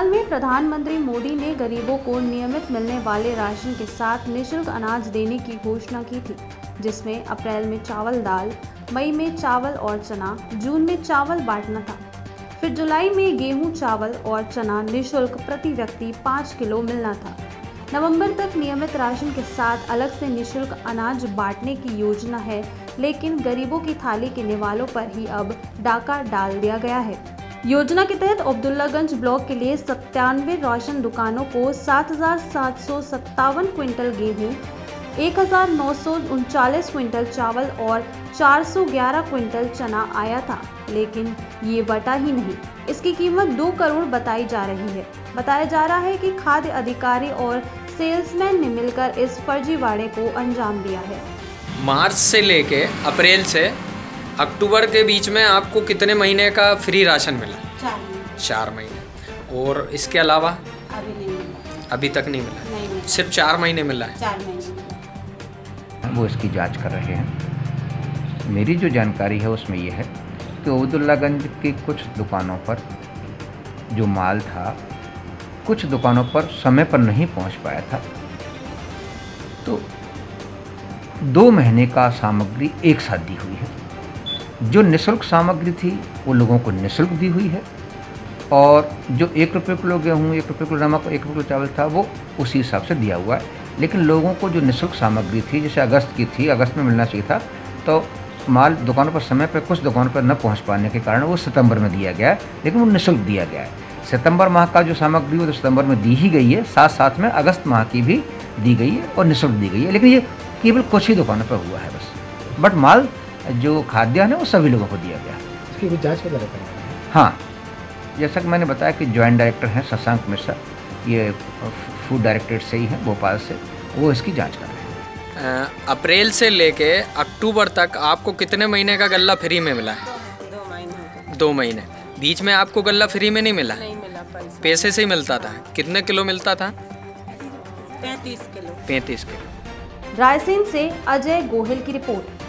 साल में प्रधानमंत्री मोदी ने गरीबों को नियमित मिलने वाले राशन के साथ निशुल्क अनाज देने की घोषणा की थी, जिसमें अप्रैल में चावल दाल, मई में चावल और चना, जून में चावल बांटना था। फिर जुलाई में गेहूँ, चावल और चना निशुल्क प्रति व्यक्ति पाँच किलो मिलना था। नवंबर तक नियमित राशन के साथ अलग से निशुल्क अनाज बांटने की योजना है, लेकिन गरीबों की थाली के निवालों पर ही अब डाका डाल दिया गया है। योजना के तहत अब्दुल्लागंज ब्लॉक के लिए सत्तानवे राशन दुकानों को सात हज़ार सात सौ सत्तावन क्विंटल गेहूँ, एक क्विंटल चावल और 411 क्विंटल चना आया था। लेकिन ये बटा ही नहीं। इसकी कीमत दो करोड़ बताई जा रही है। बताया जा रहा है कि खाद्य अधिकारी और सेल्समैन ने मिलकर इस फर्जीवाड़े को अंजाम दिया है। मार्च से लेके अप्रैल से अक्टूबर के बीच में आपको कितने महीने का फ्री राशन मिला? चार महीने चार महीने। और इसके अलावा? अभी नहीं मिला। अभी तक नहीं मिला? नहीं मिला। सिर्फ़ चार महीने मिला है? चार महीने वो इसकी जाँच कर रहे हैं। मेरी जो जानकारी है उसमें यह है कि उबदुल्लागंज की कुछ दुकानों पर जो माल था कुछ दुकानों पर समय पर नहीं पहुँच पाया था। तो दो महीने का सामग्री एक साथ दी हुई है। जो निशुल्क सामग्री थी, वो लोगों को निशुल्क दी हुई है। और जो एक रुपये किलो गेहूँ, एक रुपये किलो नमक एक रुपये किलो चावल था, वो उसी हिसाब से दिया हुआ है। लेकिन लोगों को जो निःशुल्क सामग्री थी, जैसे अगस्त की थी, अगस्त में मिलना चाहिए था तो माल दुकानों पर समय पर, कुछ दुकानों पर न पहुँच पाने के कारण वो सितंबर में दिया गया है, लेकिन वो निःशुल्क दिया गया है। सितंबर माह का जो सामग्री वो तो सितंबर में दी ही गई है साथ साथ में अगस्त माह की भी दी गई है और निःशुल्क दी गई है। लेकिन ये केवल कुछ ही दुकानों पर हुआ है बस। बट माल जो खाद्यान्न है वो सभी लोगों को दिया गया। इसकी कुछ जाँच वगैरह करें हाँ। जैसा कि मैंने बताया कि जॉइंट डायरेक्टर हैं शशांक मिश्रा। ये फ़ूड डायरेक्टरेट से ही हैं भोपाल से। वो इसकी जाँच कर रहे हैं। अप्रैल से लेके अक्टूबर तक आपको कितने महीने का गल्ला फ्री में मिला है? दो महीने दो महीने। बीच में आपको गल्ला फ्री में नहीं मिला? नहीं मिला पैसे से ही मिलता था। कितने किलो मिलता था? पैंतीस किलो। पैंतीस किलो। रायसेन से अजय गोहिल की रिपोर्ट।